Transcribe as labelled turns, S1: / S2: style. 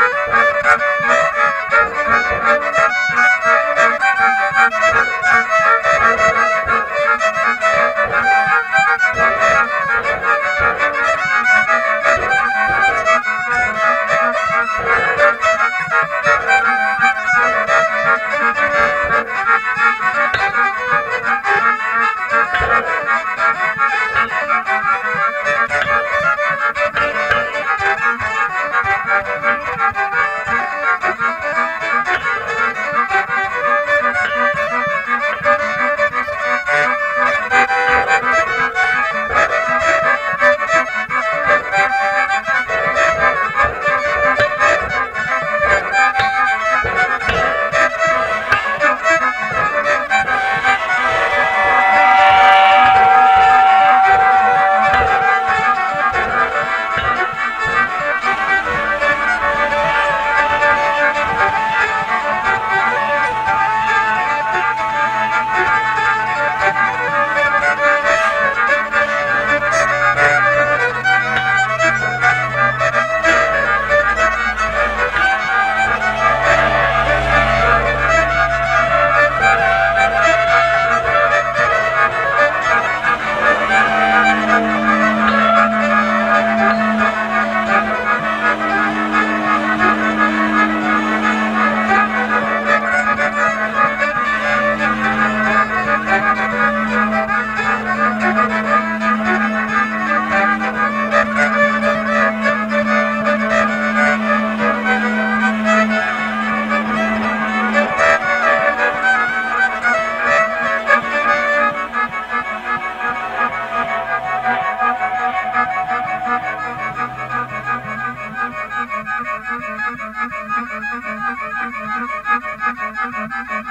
S1: Ha ha ha! Thank you.